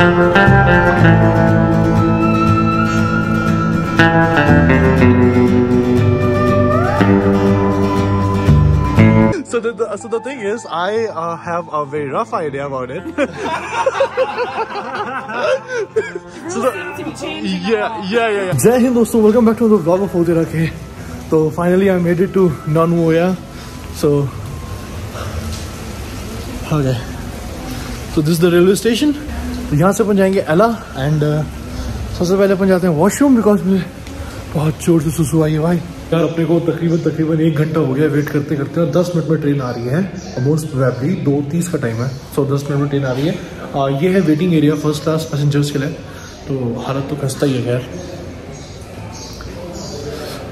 So the, the, so the thing is, I uh, have a very rough idea about it. so the, yeah, yeah, yeah, yeah. Jai Hind, dosto. Welcome back to the vlog of Ooo Tera Kee. So finally, I made it to Nanu Oya. So okay. So this is the railway station. तो यहाँ से अपन जाएँगे एला and सबसे पहले अपन जाते हैं washroom because मुझे बहुत ज़ोर से सुसु आई है भाई। यार अपने को तकरीबन तकरीबन एक घंटा हो गया वेट करते करते और दस मिनट में ट्रेन आ रही है। मोस्ट दो तीस का टाइम है। सो दस मिनट में ट्रेन आ रही है। आ, ये है waiting area first class passengers के लिए। तो हालत तो खस्ता ही है खैर।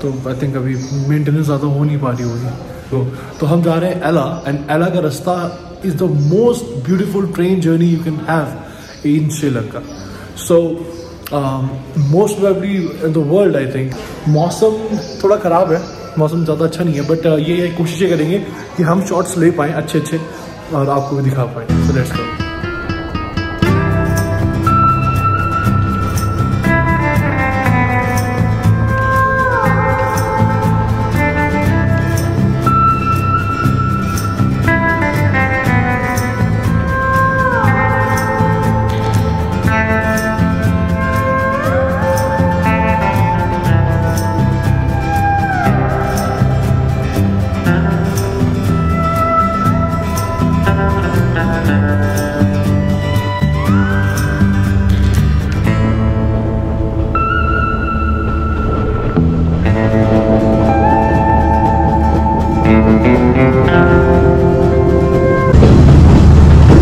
तो आई थिंक अभी मेंटेनेंस ज़्यादा हो नहीं पा रही होगी। तो, तो हम जा रहे हैं एला एंड एला का रास्ता is the most beautiful train journey you can have in Sri Lanka so most probably in the world I think मौसम थोड़ा ख़राब है मौसम ज़्यादा अच्छा नहीं है बट uh, ये ये कोशिशें करेंगे कि हम शॉर्ट्स ले पाएँ अच्छे अच्छे और आपको भी दिखा पाएँ। सो लेट्स गो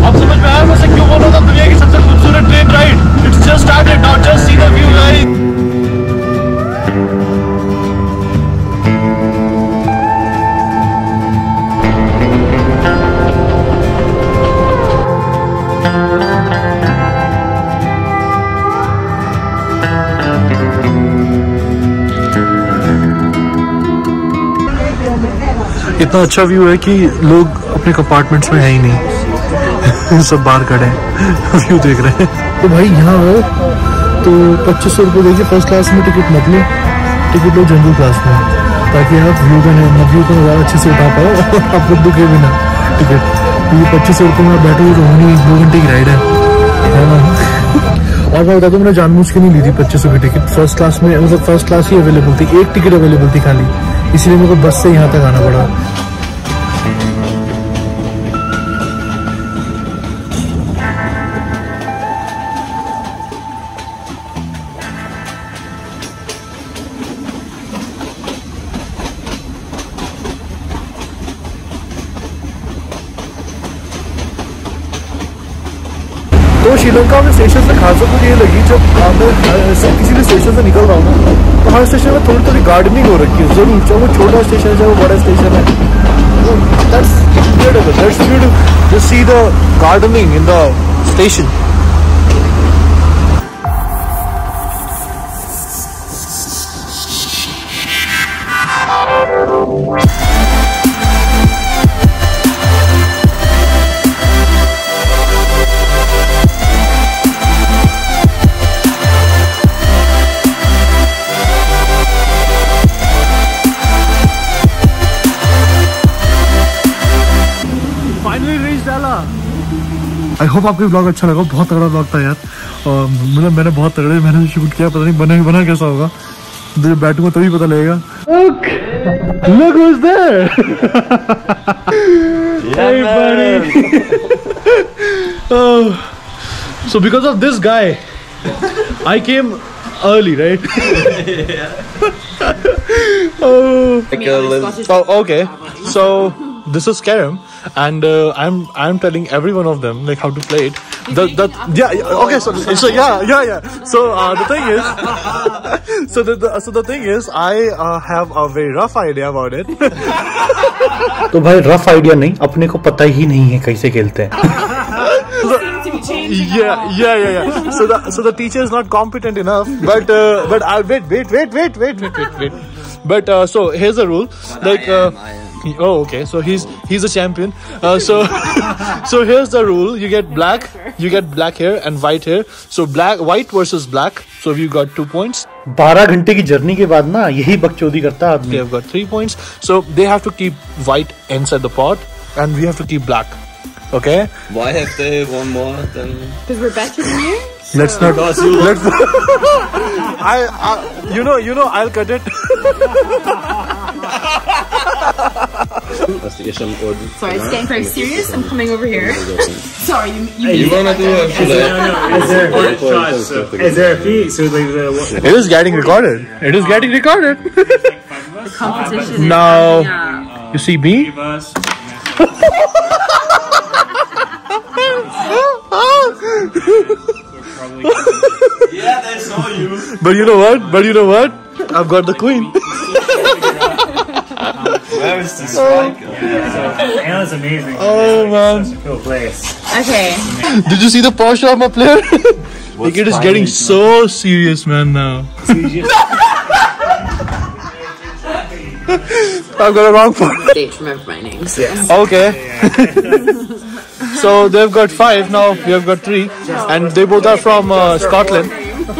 अब समझ से क्यों बोल था दुनिया की सबसे खूबसूरत train ride it's just started just see the view इतना अच्छा व्यू है कि लोग अपने कंपार्टमेंट्स में है ही नहीं। सब बाहर खड़े हैं। व्यू देख रहे हैं। तो भाई यहाँ हो तो पच्चीस सौ रुपये देखिए फ़र्स्ट क्लास में टिकट मत लो। टिकट लो जनरल क्लास में, ताकि आप व्यू का व्यू को नज़ारा अच्छे से उठा पाओ और आप लोग दुखे भी ना टिकट क्योंकि पच्चीस सौ रुपये में आप बैठोगे तो होनी दो घंटे की राइड है। और मैं बता दूँ मैंने जानबूझ के नहीं ली थी पच्चीस सौ की टिकट फ़र्स्ट क्लास में मतलब फ़र्स्ट क्लास ही अवेलेबल थी। एक टिकट अवेलेबल थी खाली। इसलिए मेरे को बस से यहाँ तक आना पड़ा। तो श्रीलंका में स्टेशन से खास मुझे ये लगी जब मैं किसी भी स्टेशन से निकल रहा हूँ ना हर स्टेशन में थोड़ी थोड़ी गार्डनिंग हो रखी है। ज़रूर चाहे वो छोटा स्टेशन है चाहे वो बड़ा स्टेशन है। That's beautiful that's beautiful just see the gardening in the station I hope आपको ब्लॉग अच्छा लगा बहुत तगड़ा ब्लॉग था यार और मतलब मैंने बहुत तगड़े मैंने शूट किया पता नहीं बना बना कैसा होगा जब बैठूँगा तभी पता लगेगा Look, look who's there. hey, buddy. oh, so because of this guy, I came early, right? oh. Oh, okay. So this is Karam, and uh, I'm I'm telling every one of them like how to play it. The, the, yeah, yeah, okay, so, so yeah, yeah, yeah. So uh, the thing is, so the, the so the thing is, I uh, have a very rough idea about it. तो भाई rough idea नहीं अपने को पता ही नहीं है कैसे खेलते हैं yeah, yeah, yeah, yeah. So the so the teacher is not competent enough. But uh, but I wait, wait, wait, wait, wait, wait, wait, wait. But uh, so here's the rule. Like uh, Oh, okay. So he's he's a champion. Uh, so so here's the rule: you get black, you get black hair and white hair. So black, white versus black. So you got two points. 12 घंटे की journey के बाद ना यही बकचोदी करता है They आदमी have got three points. So they have to keep white inside the pot, and we have to keep black. Okay. Why have they one more than? Because we're better than you. Let's not. Because you Let's. I, I, you know, you know, I'll cut it. Hast du ihr schon Orden? Sorry, it's getting very serious. I'm coming over here. Sorry, you, you, You wanna do a Is there, Shots, so, is there a fee? So like the It is getting recorded. It is getting recorded. competition. is Now- happening, uh, You see me? Yeah, they saw you. But you know what? But you know what? I've got the queen. Where is the striker? Anna's amazing. Oh man! Such a cool place. Okay. Did you see the posture of my player? like it is getting so serious, man. Now I've got a wrong phone. Date, remember my name. So. Okay. so they've got five now. We have got three, and they both are from uh, Scotland.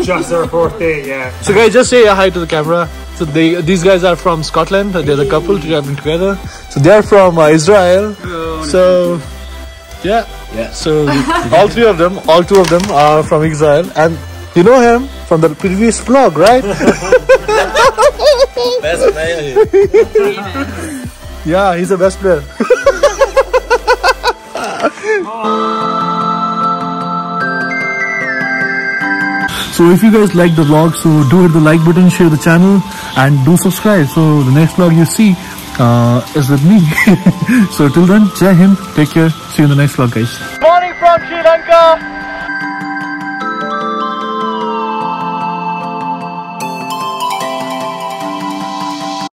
Just our fourth day, yeah. So guys, just say hi to the camera. So they, these guys are from Scotland. They're the couple traveling together. So they are from uh, Israel. So yeah, Yeah. So all three of them, all two of them are from Israel, and you know him from the previous vlog, right? Best player here. yeah, he's the best player. So if you guys like the vlog, so do hit the like button, share the channel, and do subscribe. So the next vlog you see uh, is with me. so till then, Jai Hind, take care. See you in the next vlog, guys. Morning from Sri Lanka.